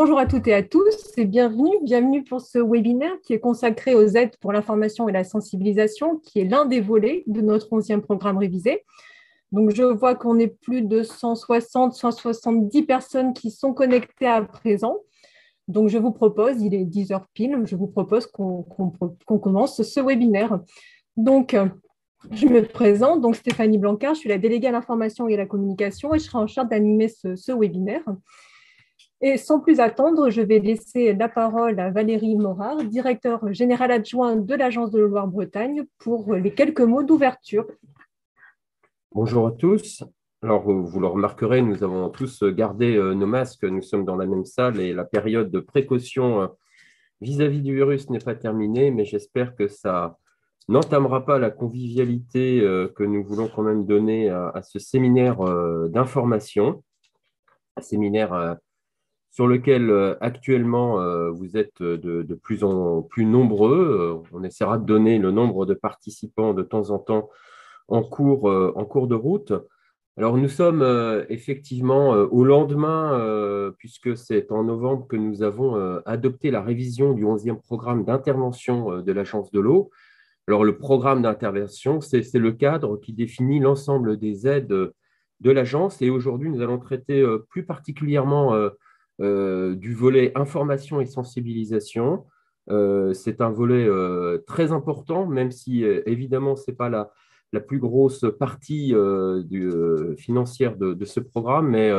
Bonjour à toutes et à tous et bienvenue. Bienvenue pour ce webinaire qui est consacré aux aides pour l'information et la sensibilisation, qui est l'un des volets de notre 11e programme révisé. Donc, je vois qu'on est plus de 160, 170 personnes qui sont connectées à présent. Donc, je vous propose, il est 10 heures pile, je vous propose qu'on commence ce webinaire. Donc, je me présente, donc Stéphanie Blancard, je suis la déléguée à l'information et à la communication et je serai en charge d'animer ce, ce webinaire. Et sans plus attendre, je vais laisser la parole à Valérie Morard, directeur général adjoint de l'Agence de Loire-Bretagne, pour les quelques mots d'ouverture. Bonjour à tous. Alors, vous le remarquerez, nous avons tous gardé euh, nos masques. Nous sommes dans la même salle et la période de précaution euh, vis-à-vis du virus n'est pas terminée, mais j'espère que ça n'entamera pas la convivialité euh, que nous voulons quand même donner à, ce séminaire d'information, un séminaire sur lequel euh, actuellement euh, vous êtes de, plus en plus nombreux. Euh, on essaiera de donner le nombre de participants de temps en temps en cours, en cours de route. Alors nous sommes effectivement au lendemain, puisque c'est en novembre que nous avons adopté la révision du 11e programme d'intervention de l'Agence de l'eau. Alors le programme d'intervention, c'est le cadre qui définit l'ensemble des aides de l'agence et aujourd'hui nous allons traiter plus particulièrement euh, du volet information et sensibilisation. Euh, c'est un volet euh, très important, même si évidemment ce n'est pas la, la, plus grosse partie financière de, ce programme, mais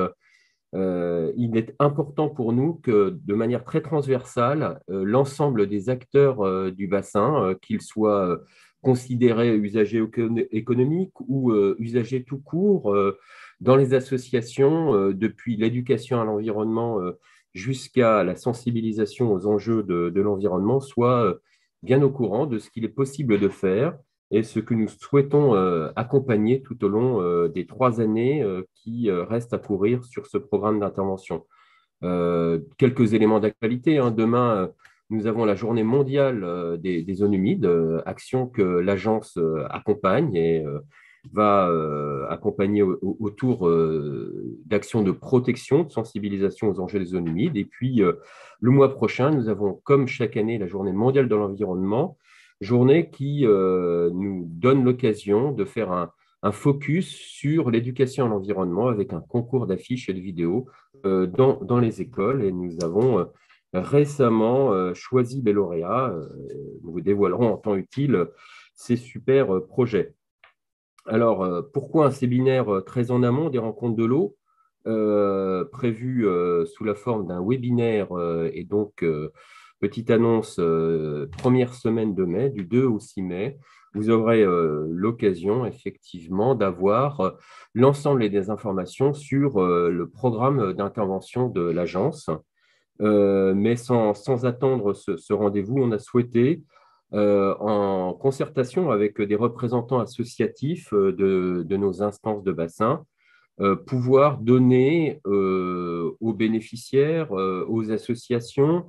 il est important pour nous que de manière très transversale, l'ensemble des acteurs du bassin, qu'ils soient considérés usagers économiques ou usagers tout court, dans les associations, euh, depuis l'éducation à l'environnement euh, jusqu'à la sensibilisation aux enjeux de, l'environnement, soient euh, bien au courant de ce qu'il est possible de faire et ce que nous souhaitons accompagner tout au long des trois années qui restent à courir sur ce programme d'intervention. quelques éléments d'actualité. Hein. Demain, nous avons la journée mondiale des, des zones humides, action que l'agence accompagne et va euh, accompagner autour euh, d'actions de protection, de sensibilisation aux enjeux des zones humides. Et puis, euh, le mois prochain, nous avons, comme chaque année, la journée mondiale de l'environnement, journée qui nous donne l'occasion de faire un, focus sur l'éducation à l'environnement avec un concours d'affiches et de vidéos dans, dans, les écoles. Et nous avons récemment choisi les lauréats. nous vous dévoilerons en temps utile ces super projets. Alors, euh, pourquoi un séminaire euh, très en amont des rencontres de l'eau, euh, prévu sous la forme d'un webinaire et donc petite annonce première semaine de mai, du 2 au 6 mai, vous aurez l'occasion effectivement d'avoir l'ensemble des informations sur le programme d'intervention de l'agence. Mais sans, attendre ce rendez-vous, on a souhaité euh, en concertation avec des représentants associatifs euh, de, nos instances de bassin, euh, pouvoir donner aux bénéficiaires, aux associations,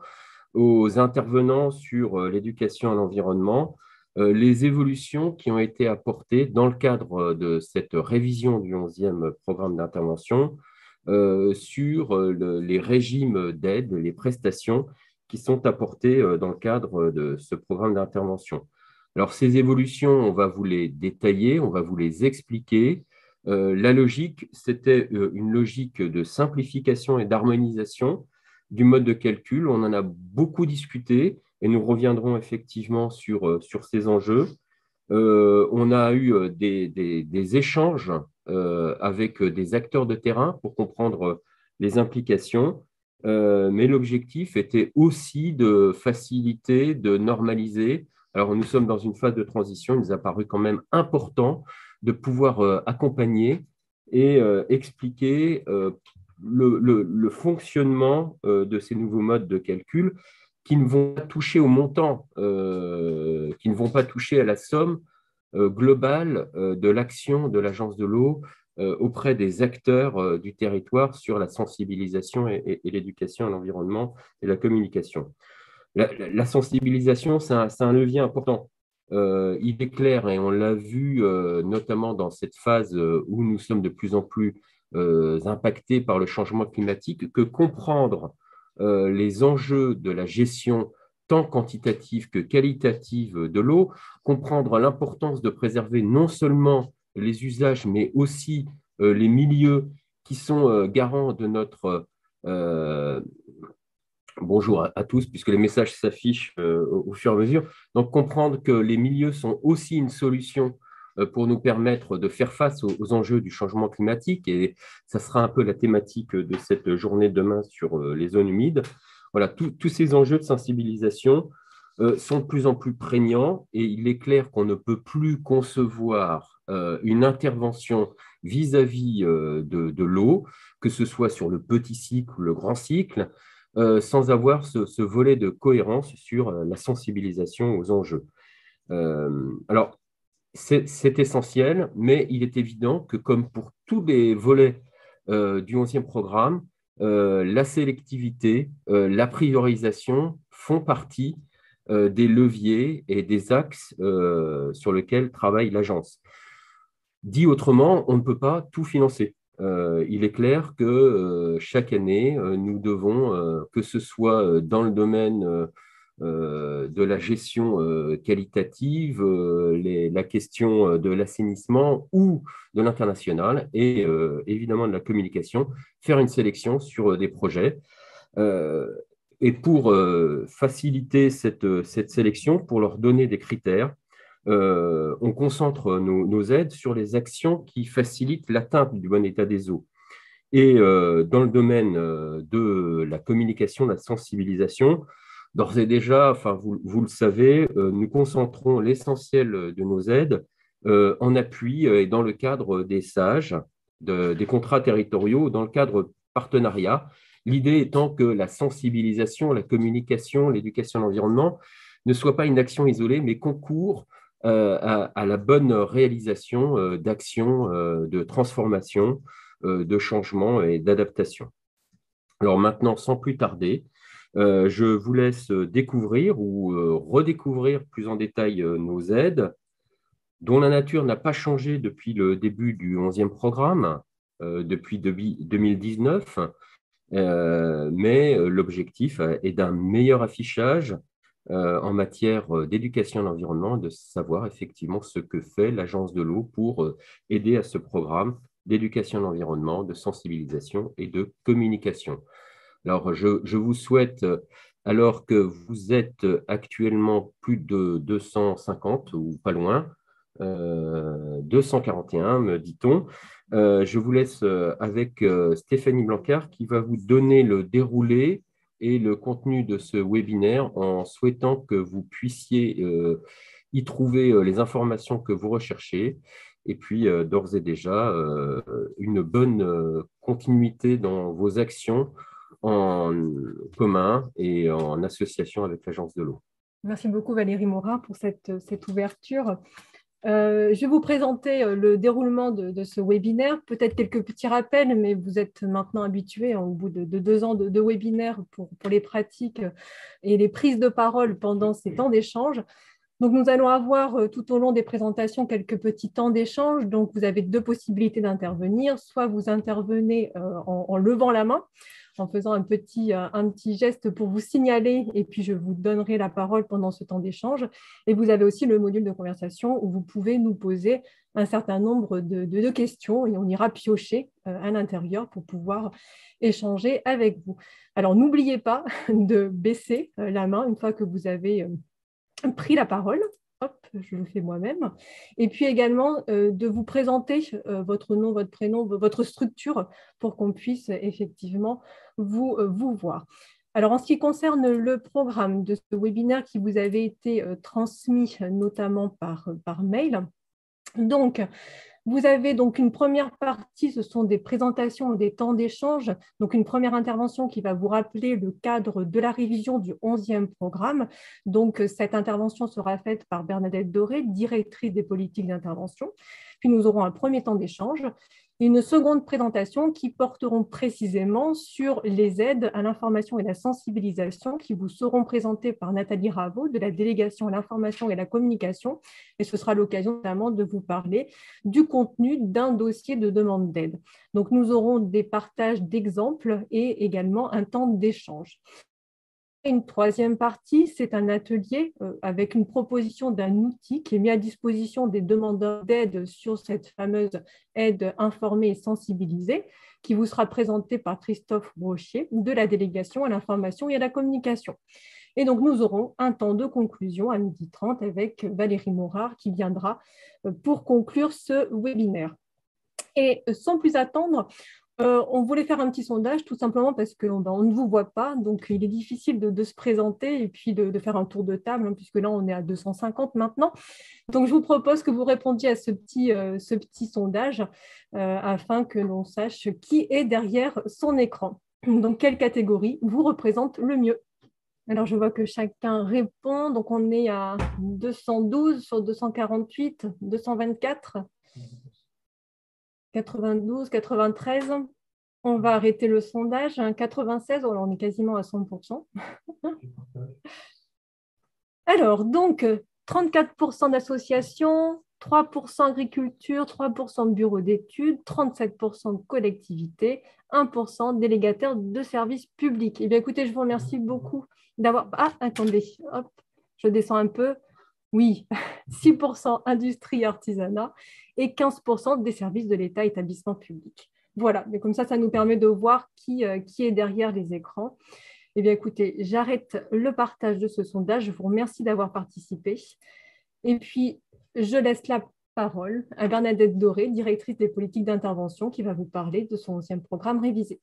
aux intervenants sur l'éducation à l'environnement, les évolutions qui ont été apportées dans le cadre de cette révision du 11e programme d'intervention sur les régimes d'aide, les prestations qui sont apportées euh, dans le cadre de ce programme d'intervention. Alors, ces évolutions, on va vous les détailler, on va vous les expliquer. Euh, la logique, c'était euh, une logique de simplification et d'harmonisation du mode de calcul. On en a beaucoup discuté et nous reviendrons effectivement sur, sur ces enjeux. on a eu des, des échanges avec des acteurs de terrain pour comprendre les implications. Euh, mais l'objectif était aussi de faciliter, de normaliser. Alors, nous sommes dans une phase de transition, il nous a paru quand même important de pouvoir euh, accompagner et euh, expliquer le, fonctionnement de ces nouveaux modes de calcul qui ne vont pas toucher au montant, qui ne vont pas toucher à la somme globale de l'action de l'agence de l'eau euh, auprès des acteurs euh, du territoire sur la sensibilisation et, l'éducation à l'environnement et la communication. La, sensibilisation, c'est un, levier important. Euh, il est clair, et on l'a vu notamment dans cette phase où nous sommes de plus en plus impactés par le changement climatique, que comprendre les enjeux de la gestion tant quantitative que qualitative de l'eau, comprendre l'importance de préserver non seulement les usages, mais aussi les milieux qui sont garants de notre bonjour à, tous, puisque les messages s'affichent euh, au, fur et à mesure. Donc, comprendre que les milieux sont aussi une solution euh, pour nous permettre de faire face aux, enjeux du changement climatique. Et ça sera un peu la thématique de cette journée de demain sur euh, les zones humides. Voilà, tous ces enjeux de sensibilisation sont de plus en plus prégnants et il est clair qu'on ne peut plus concevoir une intervention vis-à-vis de, de l'eau, que ce soit sur le petit cycle ou le grand cycle, euh, sans avoir ce, volet de cohérence sur euh, la sensibilisation aux enjeux. Euh, alors, c'est essentiel, mais il est évident que comme pour tous les volets du 11e programme, la sélectivité, la priorisation font partie des leviers et des axes sur lesquels travaille l'agence. Dit autrement, on ne peut pas tout financer. Euh, il est clair que euh, chaque année, euh, nous devons, que ce soit dans le domaine de la gestion qualitative, la question de l'assainissement ou de l'international et évidemment de la communication, faire une sélection sur des projets. et pour faciliter cette, sélection, pour leur donner des critères, euh, on concentre nos, aides sur les actions qui facilitent l'atteinte du bon état des eaux. Et euh, dans le domaine euh, de la communication, de la sensibilisation, d'ores et déjà, enfin, vous, le savez, nous concentrons l'essentiel de nos aides en appui et dans le cadre des SAGE, des contrats territoriaux, dans le cadre partenariat. L'idée étant que la sensibilisation, la communication, l'éducation à l'environnement ne soit pas une action isolée, mais concourt euh, à, la bonne réalisation euh, d'actions euh, de transformation, de changement et d'adaptation. Alors maintenant, sans plus tarder, je vous laisse découvrir ou redécouvrir plus en détail nos aides, dont la nature n'a pas changé depuis le début du 11e programme, depuis 2019, mais l'objectif est d'un meilleur affichage euh, en matière euh, d'éducation à l'environnement, de savoir effectivement ce que fait l'Agence de l'eau pour euh, aider à ce programme d'éducation à l'environnement, de sensibilisation et de communication. Alors, je, vous souhaite, alors que vous êtes actuellement plus de 250 ou pas loin, 241, me dit-on, je vous laisse avec Stéphanie Blancard qui va vous donner le déroulé et le contenu de ce webinaire en souhaitant que vous puissiez euh, y trouver euh, les informations que vous recherchez. Et puis euh, d'ores et déjà une bonne continuité dans vos actions en commun et en association avec l'Agence de l'eau. Merci beaucoup Valérie Morin pour cette, cette ouverture. Euh, je vais vous présenter euh, le déroulement de, ce webinaire, peut-être quelques petits rappels, mais vous êtes maintenant habitués hein, au bout de, deux ans de, webinaire pour, les pratiques et les prises de parole pendant ces temps d'échange. Donc, nous allons avoir euh, tout au long des présentations quelques petits temps d'échange. Donc, vous avez deux possibilités d'intervenir. Soit vous intervenez en, levant la main, en faisant un petit, euh, un petit geste pour vous signaler et puis je vous donnerai la parole pendant ce temps d'échange. Et vous avez aussi le module de conversation où vous pouvez nous poser un certain nombre de, questions et on ira piocher euh, à l'intérieur pour pouvoir échanger avec vous. Alors n'oubliez pas de baisser euh, la main une fois que vous avez pris la parole je le fais moi-même. Et puis également euh, de vous présenter euh, votre nom, votre prénom, votre structure pour qu'on puisse effectivement vous, euh, vous voir. Alors, en ce qui concerne le programme de ce webinaire qui vous avait été transmis notamment par, par mail, donc, vous avez donc une première partie, ce sont des présentations, des temps d'échange. Donc une première intervention qui va vous rappeler le cadre de la révision du 11e programme. Donc cette intervention sera faite par Bernadette Doré, directrice des politiques d'intervention. Puis nous aurons un premier temps d'échange une seconde présentation qui porteront précisément sur les aides à l'information et la sensibilisation qui vous seront présentées par Nathalie Raveau de la délégation à l'information et la communication. Et ce sera l'occasion notamment de vous parler du contenu d'un dossier de demande d'aide. Donc nous aurons des partages d'exemples et également un temps d'échange. Une troisième partie, c'est un atelier euh, avec une proposition d'un outil qui est mis à disposition des demandeurs d'aide sur cette fameuse aide informée et sensibilisée, qui vous sera présenté par Christophe Brochier de la délégation à l'information et à la communication. Et donc, nous aurons un temps de conclusion à 12h30 avec Valérie Morard qui viendra euh, pour conclure ce webinaire. Et sans plus attendre, euh, on voulait faire un petit sondage tout simplement parce qu'on ben, ne vous voit pas, donc il est difficile de, se présenter et puis de, faire un tour de table, hein, puisque là on est à 250 maintenant. Donc je vous propose que vous répondiez à ce petit, euh, sondage euh, afin que l'on sache qui est derrière son écran. Donc quelle catégorie vous représente le mieux? Alors, je vois que chacun répond. Donc, on est à 212 sur 248, 224. 92, 93. On va arrêter le sondage. 96, alors on est quasiment à 100%. alors, donc, 34% d'associations, 3% agriculture, 3% bureau d'études, 37% de collectivités, 1% délégataires de services publics. Eh bien, écoutez, je vous remercie beaucoup d'avoir... Ah, attendez, hop, je descends un peu. Oui, 6% industrie et artisanat et 15% des services de l'État établissement public. Voilà, mais comme ça, ça nous permet de voir qui, euh, qui est derrière les écrans. Eh bien, écoutez, j'arrête le partage de ce sondage. Je vous remercie d'avoir participé. Et puis, je laisse la parole à Bernadette Doré, directrice des politiques d'intervention, qui va vous parler de son onzième programme révisé.